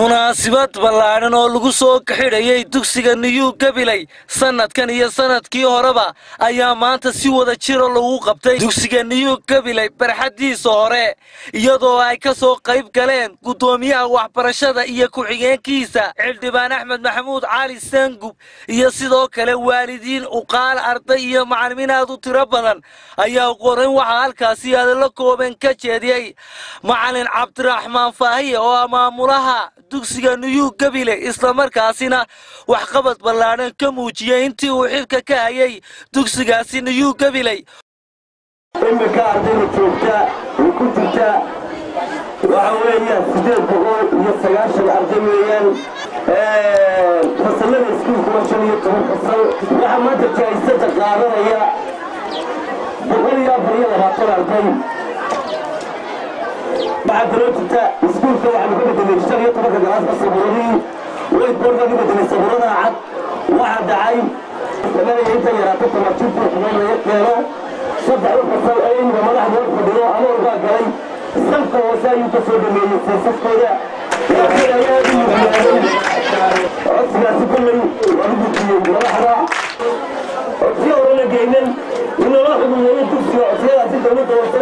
una munaasabad ballaadhan oo lagu soo xidhayay dugsiga niyuu gabiley sannadkan iyo sannadkii horeba ayaa maanta si wada jiro lagu qabtay dugsiga niyuu gabiley barxaddiisa hore iyadoo ay ka soo qayb galeen guddoomiyaha waxbarashada iyo ku-xigeenkiisa xildhibaan axmed maxamuud cali sangub iyo sidoo kale waalidiin uqaal arday iyo macallimiin aad u tiro badan ayaa qoran waxaa halkaasi hadallo kooban ka jeediyey macallin cabdiraxmaan faahiye oo ah maamulaha dugsiga niyuu gabile islamarkaasina waxqabad ballaadhan ka muujiyey intii uu xilka ka hayay dugsigaasi niyuu gabiley iminka ardayda joogta ku jirta waxa weeyaan sideed boqol iyo sagaashan arday weeyaan fasalada iskuulku waa shan iyo toban fasal waxaa maanta jahaysada qaadanaya boqol iyo afar iyo labaatan arday waxaa kaloo jirta iskuulka waxaanu ka bedelay shan iyo tobanka galaasba sabuuradii waytboorka ka bedelay sabuurada cad waxaa dhacay sameynaya inta yaraato tamajirta xumaan laga keeno saddex u fasal ee imika madaxda hor fadhiyo ama walbaa galay salka hoose ayuu ka soo dhameeyey seesaskooda laakiin ayaa aad u mudiyaaday codsigaasi kolley lagu gudbiyey madaxda codsiyo horena geynan in lala xuduudeeyo dugsiga codsiyadaasi dowladda hoose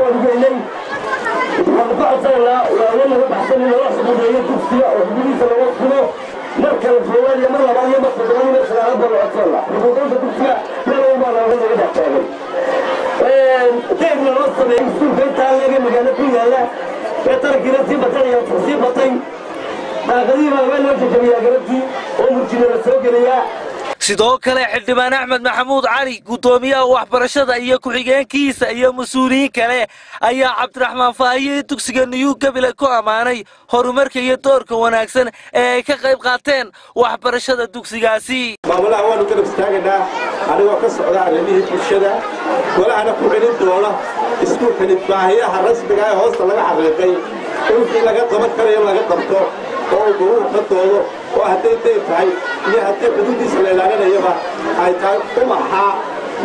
codsananaa waawo laga baxsan in lala xuduudeeyo dugsiga oo xuduudiisa laga sugo mar kale koowaad iyo mar labaad iyo mar toddobaad iyo mar sagaalaad baa la codsananaa xuduudeynta dugsiga meel walbaa looga laga dhex taagay deegna loo sameeyey iskuulka intaa laga magaalo ku yaalla ee tarankiina sii batay iyo sii batay daaqadihii baa waa loo jajabiyaa galabtii oo murjina la soo geliyaa sidoo kale xildhibaan axmed maxamuud cali guddoomiyaha waxbarashada iyo ku-xigeenkiisa iyo mas'uuliyiin kale ayaa cabdiraxmaan faahiye dugsiga niyuu gabile ku ammaanay horumarka iyo doorka wanaagsan ee ay ka qayb qaateen waxbarashada dugsigaasi. Maamulaha waanu garab istaagaynaa anigoo ka socda arrimihii bulshada golahana ku celin doona iskuulkani baahiyaha rasmiga ee hoosta laga xaqiiqay. Wixii laga qaban karayo laga qabto oo uu ka doodo oo hadday dayr tahay iyo haddii xuduuddiisa la ilaalinayaba ay tahay umaxa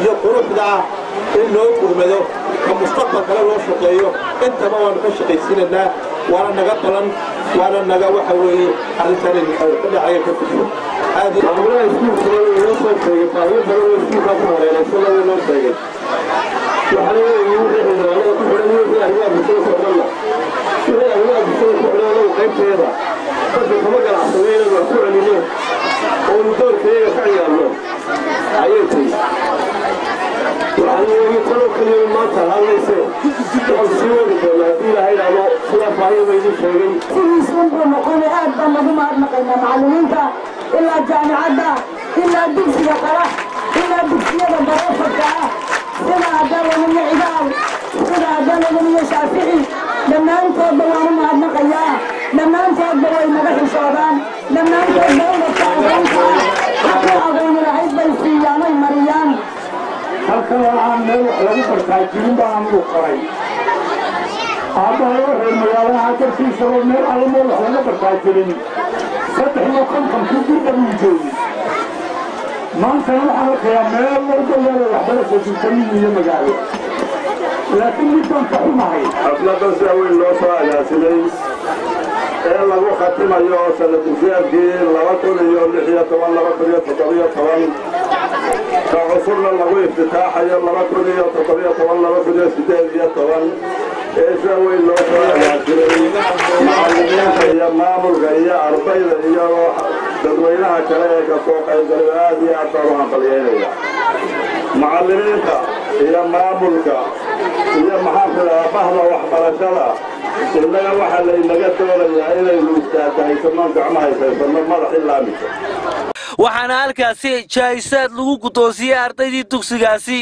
iyo quruxda ah in loo gurmado ka mustaqbal kale loo shaqeeyo. Intaba waanu ka shaqaysiinaynaa waana naga balan waana naga waxa weeye arrintani dhinacaga ka fusho maamulaha iskuulka loo soo sheegay baahiyo badan oo iskuulkaa ku hareeraysana wuu loo sheegay wadi doonaa haddii ilaahay idhaahdo sidaa baahiyo baydin sheegay. Sidiisun buu noqonay aad baan nagu mahadnaqaynaa macallimiinta ilaa jaamicadda ilaa dugsiga qarax halkan waxaan meel wax lagu bartaa jirin baan anugu qoray aabbahay waxay magaalaha darkiisaba meel alla meel wax laga bartaa jirin saddex iyo kontonkii gurda buu joogay maantana waxaan arkayaa meel walba leela waxbarasha jirtamiyi iyo magaalo laakiin mid baan ka xumahay xafladda sida weyn loo soo agaasiday ee lagu khatimayo sanadufeerkii laba kun iyo lix iyo toban laba kun iyo toddobiyo toban ka cusubna lagu iftitaaxayo laba kun iyo toddobiyo toban laba kun iyo siddeed iyo toban ee sida weyn loo soo agaasiday macallimiinta iyo maamulka iyo ardayda iyo dadweynaha kale ee ka soo qaybgalay aad iyo aad baan u hambalyeynaya macallimiinta iyo maamulka iyo idhahaa bahda waxbarashada. Innaga waxaa laynaga doonayaa inaynu istaatahaysano gacmo haysaysano madax ilaamisa waxaana halkaasi jaahisaad lagu guddoonsiiyey ardaydii dugsigaasi